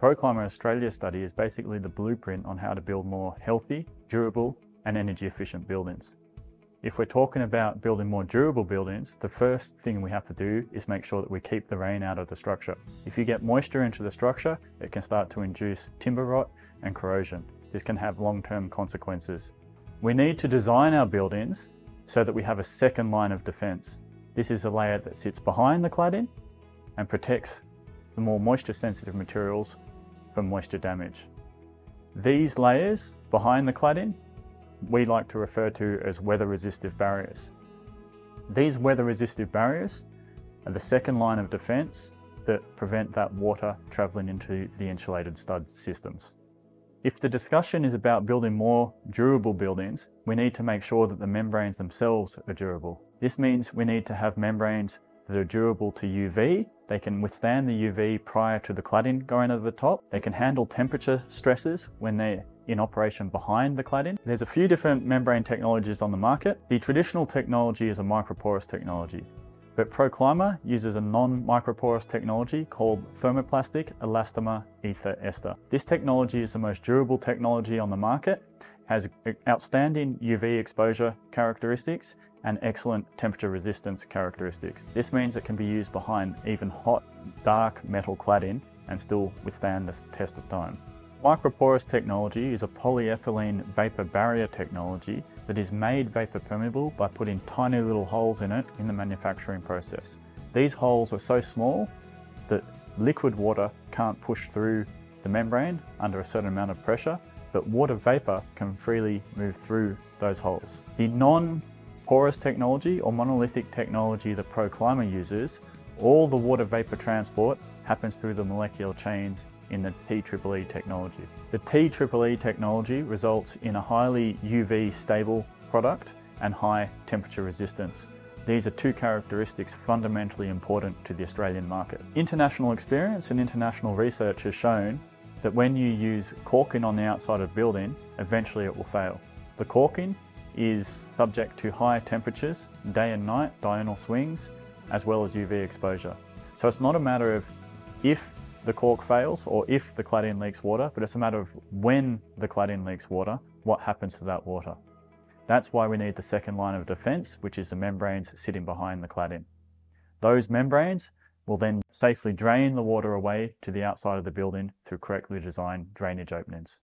ProClima Australia study is basically the blueprint on how to build more healthy, durable and energy efficient buildings. If we're talking about building more durable buildings, the first thing we have to do is make sure that we keep the rain out of the structure. If you get moisture into the structure, it can start to induce timber rot and corrosion. This can have long-term consequences. We need to design our buildings so that we have a second line of defence. This is a layer that sits behind the cladding and protects the more moisture sensitive materials from moisture damage. These layers behind the cladding we like to refer to as weather resistive barriers. These weather resistive barriers are the second line of defence that prevent that water travelling into the insulated stud systems. If the discussion is about building more durable buildings, we need to make sure that the membranes themselves are durable. This means we need to have membranes that are durable to UV. They can withstand the UV prior to the cladding going over the top. They can handle temperature stresses when they're in operation behind the cladding. There's a few different membrane technologies on the market. The traditional technology is a microporous technology, but ProClima uses a non-microporous technology called thermoplastic elastomer ether ester. This technology is the most durable technology on the market, has outstanding UV exposure characteristics and excellent temperature resistance characteristics. This means it can be used behind even hot, dark metal cladding and still withstand the test of time. Microporous technology is a polyethylene vapor barrier technology that is made vapor permeable by putting tiny little holes in it in the manufacturing process. These holes are so small that liquid water can't push through the membrane under a certain amount of pressure, but water vapor can freely move through those holes. The non-porous technology or monolithic technology that ProClima uses, all the water vapor transport happens through the molecular chains in the TEEE technology. The TEEE technology results in a highly UV stable product and high temperature resistance. These are two characteristics fundamentally important to the Australian market. International experience and international research has shown that when you use caulking on the outside of a building, eventually it will fail. The caulking is subject to higher temperatures, day and night, diurnal swings, as well as UV exposure. So it's not a matter of if the caulk fails or if the cladding leaks water, but it's a matter of when the cladding leaks water, what happens to that water. That's why we need the second line of defence, which is the membranes sitting behind the cladding. Those membranes will then safely drain the water away to the outside of the building through correctly designed drainage openings.